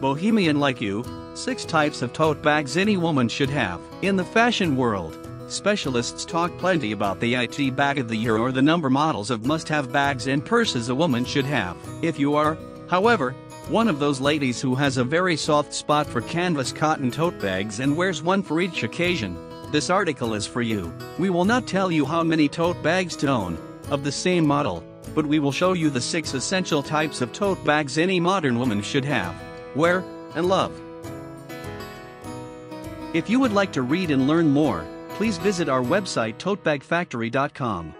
Bohemian like you, 6 types of tote bags any woman should have. In the fashion world, specialists talk plenty about the IT bag of the year or the number models of must have bags and purses a woman should have. If you are, however, one of those ladies who has a very soft spot for canvas cotton tote bags and wears one for each occasion, this article is for you. We will not tell you how many tote bags to own, of the same model, but we will show you the 6 essential types of tote bags any modern woman should have, wear, and love. If you would like to read and learn more, please visit our website totebagfactory.com.